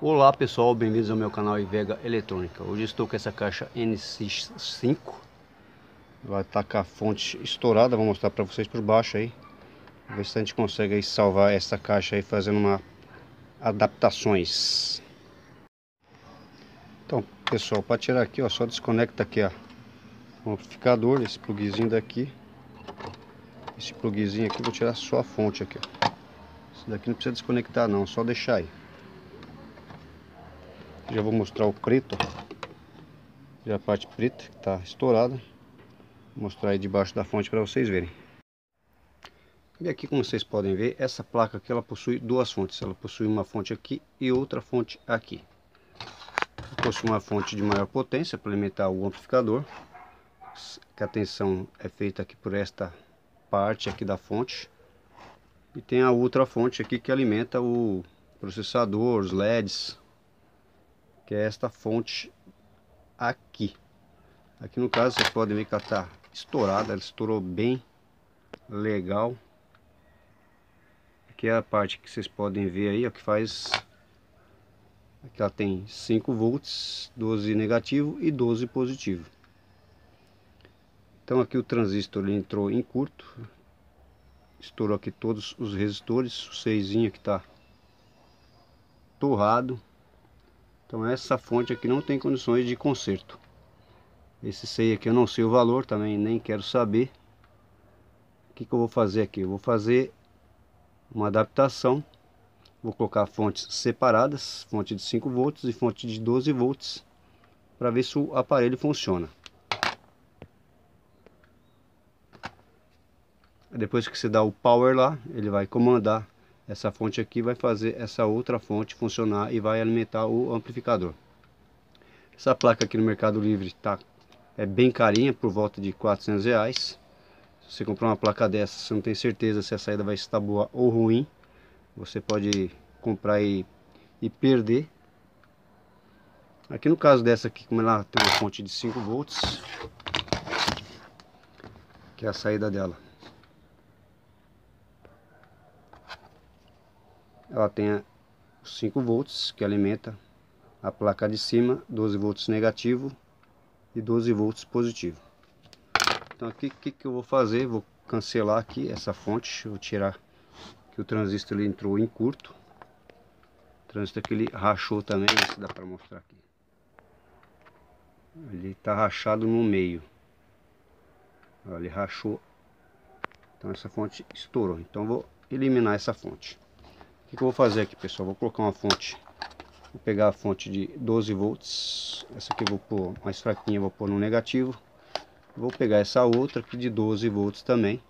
Olá pessoal, bem-vindos ao meu canal Ivega Eletrônica. Hoje estou com essa caixa NC5 Vai estar com a fonte estourada, vou mostrar para vocês por baixo aí. Ver se a gente consegue aí salvar essa caixa aí fazendo uma adaptações. Então pessoal, para tirar aqui ó, só desconecta aqui ó o amplificador, esse plugzinho daqui. Esse plugzinho aqui, vou tirar só a fonte aqui ó. Esse daqui não precisa desconectar não, só deixar aí já vou mostrar o preto. Já a parte preta que está estourada. Vou mostrar aí debaixo da fonte para vocês verem. E aqui como vocês podem ver, essa placa aqui ela possui duas fontes. Ela possui uma fonte aqui e outra fonte aqui. Possui uma fonte de maior potência para alimentar o amplificador. Que a tensão é feita aqui por esta parte aqui da fonte. E tem a outra fonte aqui que alimenta o processador, os LEDs, que é esta fonte aqui. Aqui no caso vocês podem ver que ela está estourada, ela estourou bem legal. Aqui é a parte que vocês podem ver aí, ó, que faz... Aqui ela tem 5 volts, 12 negativo e 12 positivo. Então aqui o transistor ele entrou em curto. Estourou aqui todos os resistores, o seisinho que está torrado. Então essa fonte aqui não tem condições de conserto. Esse sei aqui eu não sei o valor, também nem quero saber. O que, que eu vou fazer aqui? Eu vou fazer uma adaptação. Vou colocar fontes separadas, fonte de 5 volts e fonte de 12 volts, para ver se o aparelho funciona. Depois que você dá o power lá, ele vai comandar essa fonte aqui vai fazer essa outra fonte funcionar e vai alimentar o amplificador. Essa placa aqui no Mercado Livre tá, é bem carinha, por volta de 400 reais. Se você comprar uma placa dessa, você não tem certeza se a saída vai estar boa ou ruim. Você pode comprar e, e perder. Aqui no caso dessa aqui, como ela tem uma fonte de 5 volts, que é a saída dela. Ela tem 5 volts que alimenta a placa de cima, 12 volts negativo e 12 volts positivo. Então aqui o que, que eu vou fazer? Vou cancelar aqui essa fonte, vou tirar que o transistor ele entrou em curto. O transistor que ele rachou também, se dá para mostrar aqui. Ele está rachado no meio. ele rachou. Então essa fonte estourou. Então vou eliminar essa fonte que, que eu vou fazer aqui, pessoal? Vou colocar uma fonte. Vou pegar a fonte de 12 volts. Essa aqui eu vou pôr mais fraquinha, vou pôr no negativo. Vou pegar essa outra aqui de 12 volts também.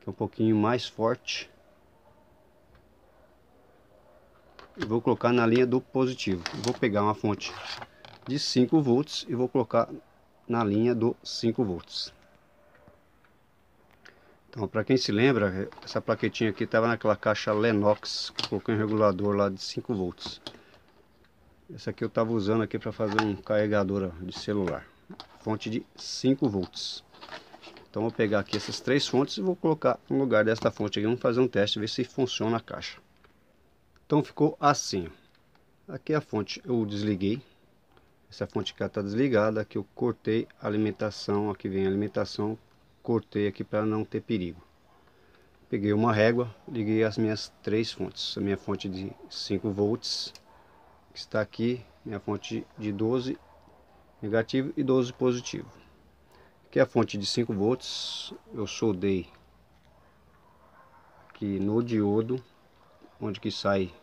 Que é um pouquinho mais forte. E vou colocar na linha do positivo. Vou pegar uma fonte de 5 volts e vou colocar na linha do 5 volts. Então, para quem se lembra, essa plaquetinha aqui estava naquela caixa Lennox, que coloquei um regulador lá de 5 volts. Essa aqui eu estava usando aqui para fazer um carregador de celular. Fonte de 5 volts. Então vou pegar aqui essas três fontes e vou colocar no lugar desta fonte aqui. Vamos fazer um teste, ver se funciona a caixa. Então ficou assim. Aqui a fonte eu desliguei. Essa fonte aqui está desligada. Aqui eu cortei a alimentação. Aqui vem a alimentação cortei aqui para não ter perigo. Peguei uma régua, liguei as minhas três fontes. A minha fonte de 5 volts, que está aqui, minha fonte de 12 negativo e 12 positivo. Aqui é a fonte de 5 volts, eu soldei aqui no diodo, onde que sai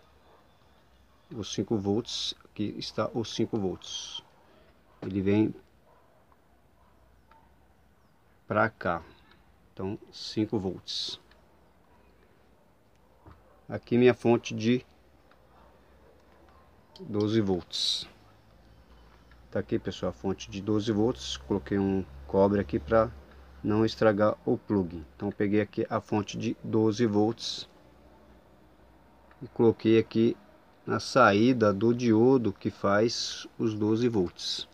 os 5 volts, aqui está os 5 volts. Ele vem para cá. Então 5 volts. Aqui minha fonte de 12 volts. Tá aqui pessoal, a fonte de 12 volts. Coloquei um cobre aqui para não estragar o plug. Então peguei aqui a fonte de 12 volts e coloquei aqui na saída do diodo que faz os 12 volts.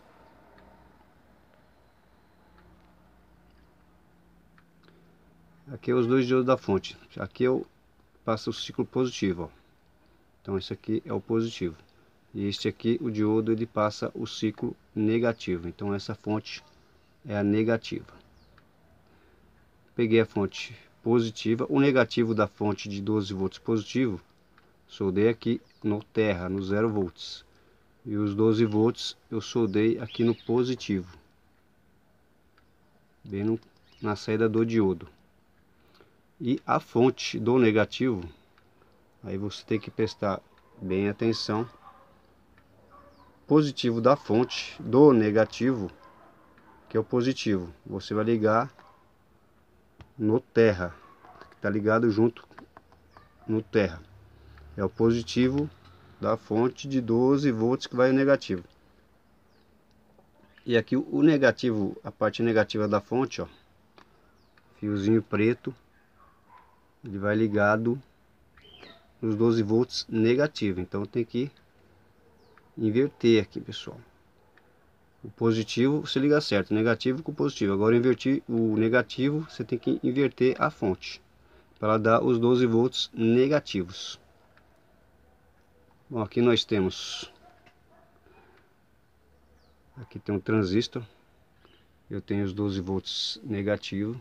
Aqui é os dois diodos da fonte. Aqui eu passo o ciclo positivo. Ó. Então esse aqui é o positivo. E este aqui, o diodo, ele passa o ciclo negativo. Então essa fonte é a negativa. Peguei a fonte positiva. O negativo da fonte de 12 volts positivo, soldei aqui no terra, no 0 volts. E os 12 volts eu soldei aqui no positivo. Bem no, na saída do diodo. E a fonte do negativo, aí você tem que prestar bem atenção positivo da fonte do negativo, que é o positivo. Você vai ligar no terra, que está ligado junto no terra. É o positivo da fonte de 12 volts que vai o negativo. E aqui o negativo, a parte negativa da fonte, ó, fiozinho preto, ele vai ligado nos 12 volts negativo. Então tem que inverter aqui, pessoal. O positivo você liga certo, negativo com positivo. Agora invertir o negativo, você tem que inverter a fonte para dar os 12 volts negativos. Bom, aqui nós temos aqui tem um transistor. Eu tenho os 12 volts negativo.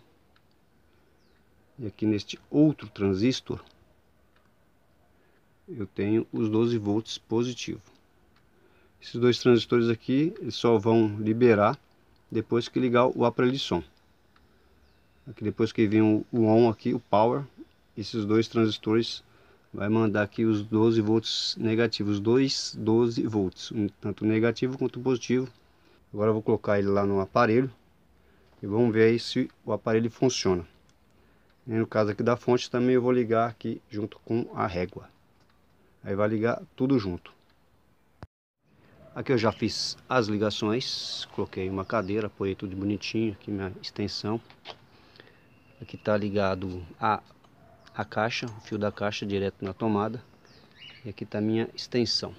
E aqui neste outro transistor eu tenho os 12 volts positivo. Esses dois transistores aqui só vão liberar depois que ligar o aparelho de som. Aqui depois que vem o, on aqui, o power, esses dois transistores vai mandar aqui os 12 volts negativos, dois 12 volts, tanto negativo quanto positivo. Agora eu vou colocar ele lá no aparelho e vamos ver se o aparelho funciona. E no caso aqui da fonte também eu vou ligar aqui junto com a régua. Aí vai ligar tudo junto. Aqui eu já fiz as ligações, coloquei uma cadeira, apoiei tudo bonitinho, aqui minha extensão. Aqui está ligado a, a caixa, o fio da caixa direto na tomada. E aqui está minha extensão.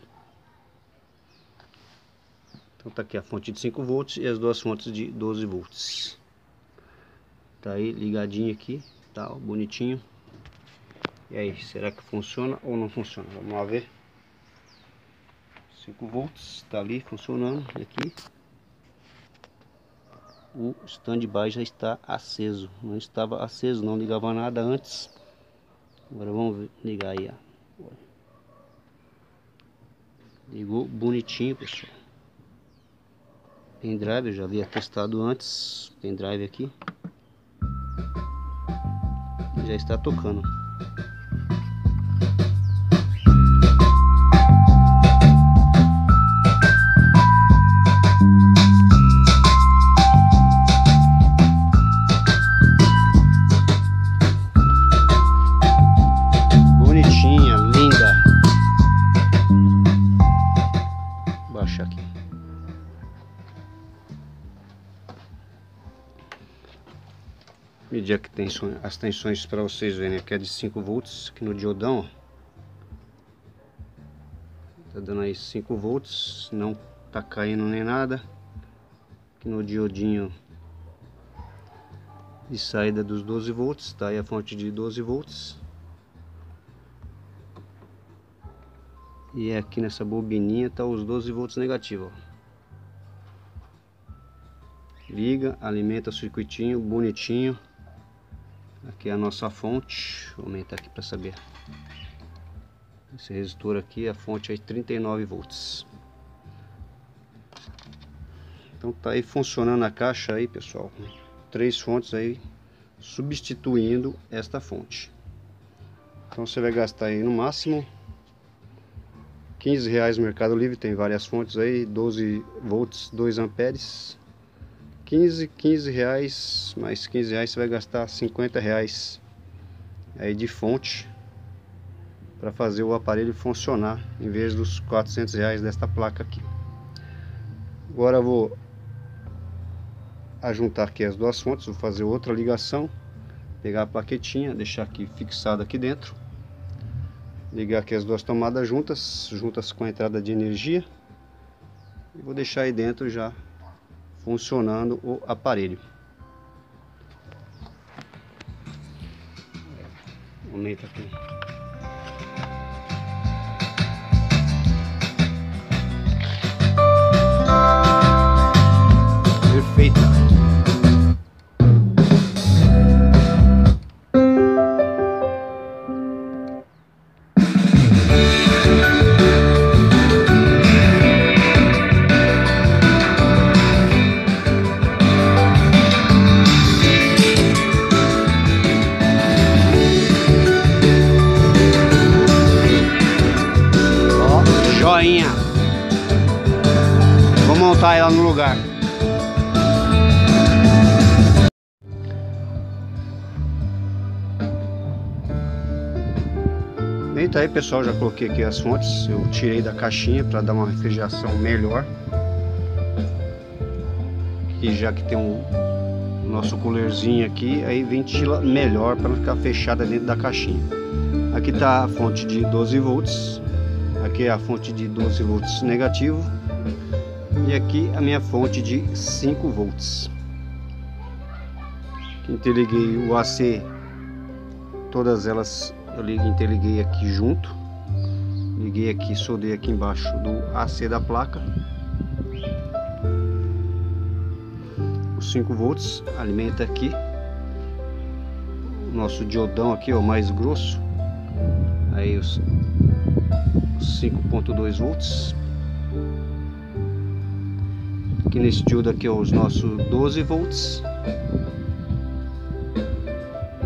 Então tá aqui a fonte de 5 volts e as duas fontes de 12 volts. Tá aí ligadinho aqui, tá bonitinho. E aí, será que funciona ou não funciona? Vamos lá ver. 5 volts, está ali funcionando. E aqui o standby já está aceso. Não estava aceso, não ligava nada antes. Agora vamos ligar aí, ó. Ligou bonitinho, pessoal. Pendrive, eu já havia testado antes. Pendrive aqui. Já está tocando. Medir aqui as tensões para vocês verem aqui é de 5 volts aqui no diodão tá dando aí 5 volts não tá caindo nem nada aqui no diodinho de saída dos 12 volts tá aí a fonte de 12 volts. E aqui nessa bobininha tá os 12 volts negativo liga alimenta o circuitinho bonitinho Aqui é a nossa fonte. Vou aumentar aqui para saber. Esse resistor aqui, a fonte é 39 volts. Então tá aí funcionando a caixa aí, pessoal. Três fontes aí substituindo esta fonte. Então você vai gastar aí no máximo 15 reais no Mercado Livre, tem várias fontes aí, 12 volts, 2 amperes. 15, 15 reais, mais 15 reais você vai gastar 50 reais aí de fonte para fazer o aparelho funcionar em vez dos 400 reais desta placa aqui. Agora vou ajuntar aqui as duas fontes, vou fazer outra ligação, pegar a plaquetinha, deixar aqui fixado aqui dentro, ligar aqui as duas tomadas juntas, juntas com a entrada de energia e vou deixar aí dentro já funcionando o aparelho. Aumenta aqui. Perfeito. Eita aí pessoal, já coloquei aqui as fontes. Eu tirei da caixinha para dar uma refrigeração melhor. E já que tem um nosso coolerzinho aqui, aí ventila melhor para não ficar fechada dentro da caixinha. Aqui está a fonte de 12 volts Aqui é a fonte de 12 volts negativo e aqui a minha fonte de 5 volts. Interliguei o AC, todas elas eu interliguei aqui junto. Liguei aqui, soldei aqui embaixo do AC da placa. Os 5 volts alimenta aqui o nosso diodão aqui, o mais grosso. Aí os 5.2 volts. Aqui nesse diodo aqui é os nossos 12 volts.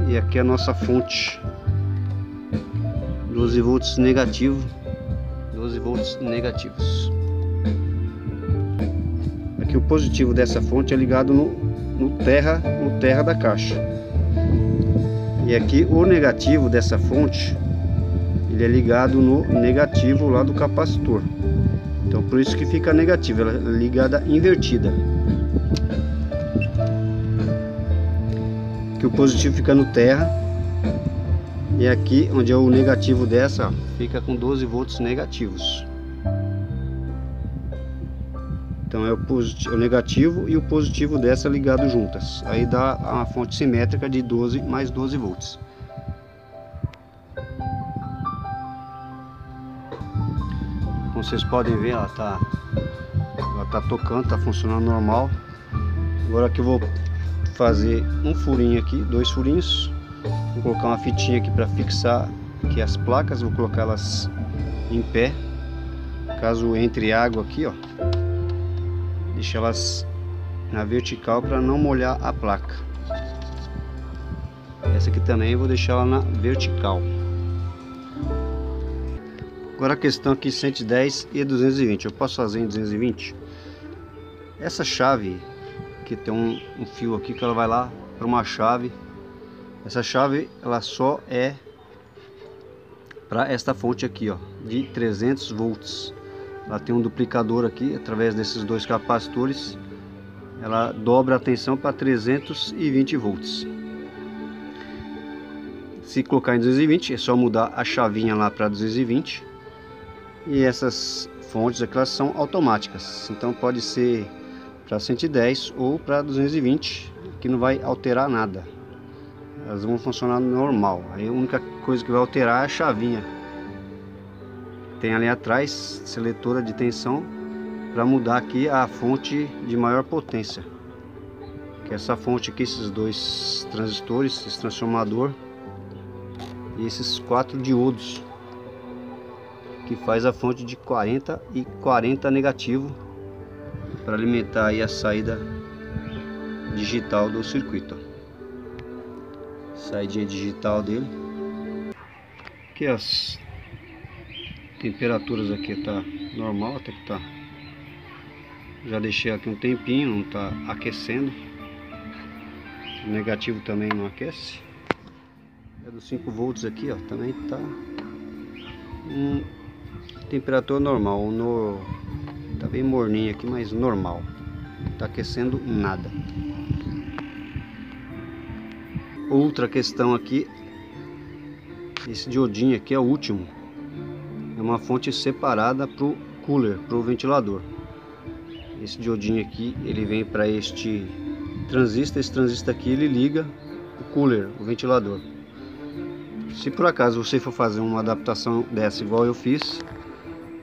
E aqui é a nossa fonte. 12 volts negativo. 12 volts negativos. Aqui o positivo dessa fonte é ligado no, no terra, no terra da caixa. E aqui o negativo dessa fonte ele é ligado no negativo lá do capacitor. Então por isso que fica negativo, ela é ligada invertida. Que o positivo fica no terra e aqui onde é o negativo dessa, fica com 12 volts negativos. Então é o, positivo, o negativo e o positivo dessa ligado juntas. Aí dá uma fonte simétrica de 12 mais 12 volts. vocês podem ver, ela tá, ela tá tocando, tá funcionando normal. Agora que eu vou fazer um furinho aqui, dois furinhos. Vou colocar uma fitinha aqui para fixar aqui as placas, vou colocar elas em pé. Caso entre água aqui, ó, deixa elas na vertical para não molhar a placa. Essa aqui também vou deixar ela na vertical. Agora a questão aqui 110 e 220. Eu posso fazer em 220? Essa chave que tem um, um fio aqui que ela vai lá para uma chave. Essa chave ela só é para esta fonte aqui, ó, de 300 volts. Ela tem um duplicador aqui através desses dois capacitores. Ela dobra a tensão para 320 volts. Se colocar em 220, é só mudar a chavinha lá para 220 e essas fontes aqui elas são automáticas, então pode ser para 110 ou para 220, que não vai alterar nada. Elas vão funcionar normal. Aí a única coisa que vai alterar é a chavinha. Tem ali atrás seletora de tensão para mudar aqui a fonte de maior potência. Que é essa fonte aqui, esses dois transistores, esse transformador e esses quatro diodos que faz a fonte de 40 e 40 negativo para alimentar aí a saída digital do circuito. Saída digital dele. Aqui as temperaturas aqui tá normal, até que tá. Já deixei aqui um tempinho, não tá aquecendo. O negativo também não aquece. É dos 5 volts aqui, ó, também tá um Temperatura normal, no tá bem morninho aqui, mas normal. Tá aquecendo nada. Outra questão aqui, esse diodinho aqui é o último. É uma fonte separada pro cooler, pro ventilador. Esse diodinho aqui, ele vem para este transistor, esse transistor aqui ele liga o cooler, o ventilador. Se por acaso você for fazer uma adaptação dessa igual eu fiz,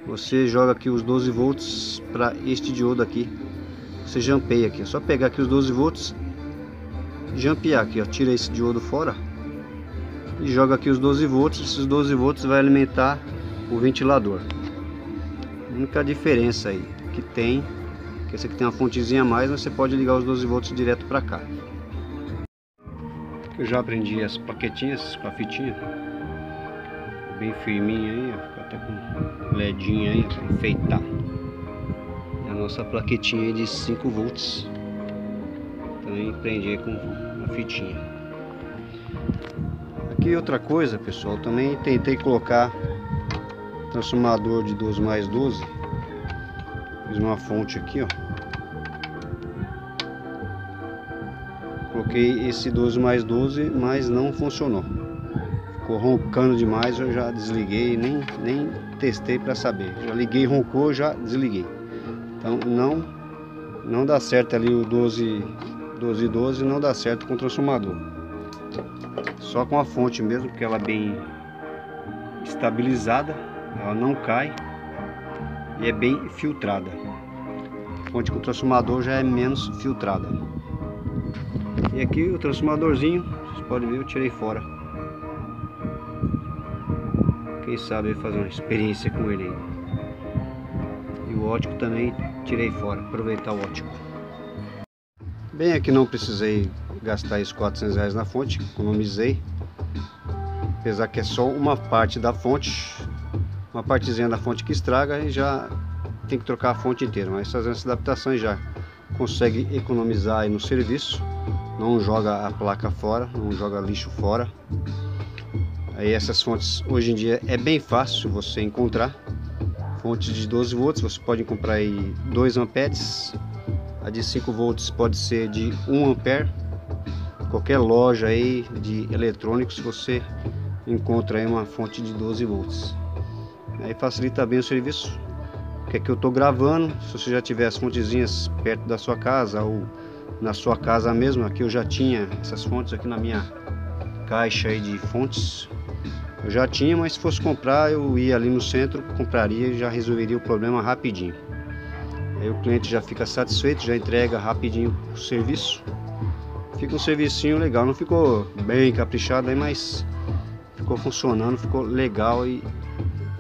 você joga aqui os 12 volts para este diodo aqui você jampeia aqui. É só pegar aqui os 12 volts, jampear aqui, ó. Tira esse diodo fora e joga aqui os 12 volts. Esses 12 volts vai alimentar o ventilador. A única diferença aí que tem, que esse aqui tem uma fontezinha a mais, mas você pode ligar os 12 volts direto para cá. Eu já aprendi as plaquetinhas com a fitinha. Bem firminha aí, ó. Fica até com ledinha aí para enfeitar. E a nossa plaquetinha aí de 5 volts. Também prendi com uma fitinha. Aqui outra coisa, pessoal, também tentei colocar transformador de 12 mais 12 fiz uma fonte aqui ó. Coloquei esse 12 mais 12 mas não funcionou. Ficou roncando demais eu já desliguei nem, nem testei para saber. Já liguei roncou já desliguei. Então não não dá certo ali o 12 12 12 não dá certo com o transformador só com a fonte mesmo porque ela é bem estabilizada ela não cai e é bem filtrada. A fonte com o transformador já é menos filtrada. E aqui o transformadorzinho, vocês podem ver, eu tirei fora. Quem sabe fazer uma experiência com ele aí. E o ótico também tirei fora, aproveitar o ótico. Bem, aqui não precisei gastar esses 400 reais na fonte, economizei. Apesar que é só uma parte da fonte, uma partezinha da fonte que estraga e já tem que trocar a fonte inteira. Mas fazendo essas adaptações já consegue economizar aí no serviço. Não joga a placa fora, não joga lixo fora. Aí essas fontes hoje em dia é bem fácil você encontrar. Fontes de 12 volts, você pode comprar aí 2 amperes. A de 5 volts pode ser de 1 ampere. Qualquer loja aí de eletrônicos você encontra aí uma fonte de 12 volts. Aí facilita bem o serviço. Que é que eu estou gravando. Se você já tiver as fontezinhas perto da sua casa ou na sua casa mesmo, aqui eu já tinha essas fontes aqui na minha caixa aí de fontes. Eu já tinha, mas se fosse comprar, eu ia ali no centro, compraria e já resolveria o problema rapidinho. Aí o cliente já fica satisfeito, já entrega rapidinho o serviço. Fica um servicinho legal, não ficou bem caprichado aí, mas ficou funcionando, ficou legal e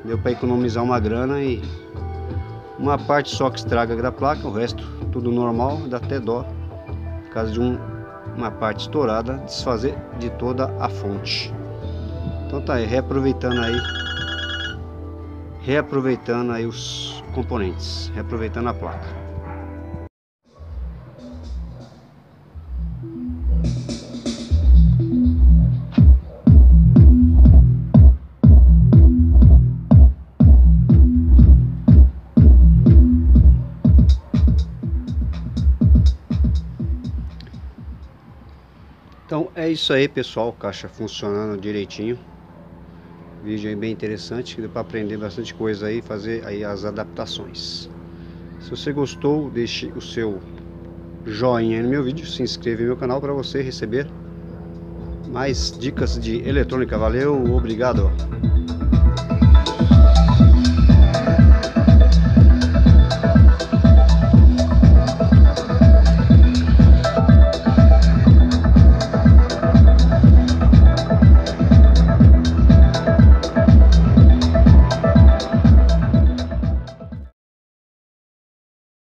Deu para economizar uma grana e uma parte só que estraga da placa, o resto tudo normal, dá até dó. Caso de um, uma parte estourada, desfazer de toda a fonte. Então tá aí, reaproveitando aí reaproveitando aí os componentes, reaproveitando a placa. Então é isso aí pessoal, caixa funcionando direitinho Vídeo aí bem interessante, que deu para aprender bastante coisa aí, fazer aí as adaptações Se você gostou, deixe o seu joinha no meu vídeo, se inscreva no meu canal para você receber mais dicas de eletrônica. Valeu, obrigado!